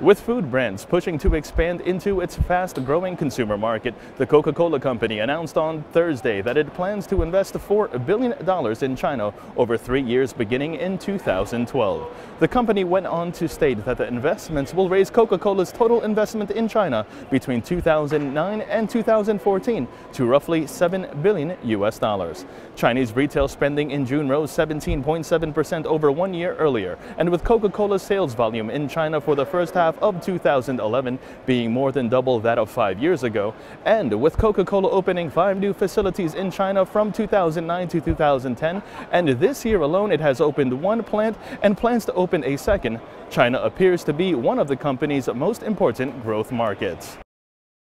With food brands pushing to expand into its fast-growing consumer market, the Coca-Cola Company announced on Thursday that it plans to invest $4 billion in China over three years beginning in 2012. The company went on to state that the investments will raise Coca-Cola's total investment in China between 2009 and 2014 to roughly 7 billion US dollars. Chinese retail spending in June rose 17.7% over one year earlier, and with Coca-Cola's sales volume in China for the first half half of 2011 being more than double that of five years ago, and with Coca-Cola opening five new facilities in China from 2009 to 2010, and this year alone it has opened one plant and plans to open a second, China appears to be one of the company's most important growth markets.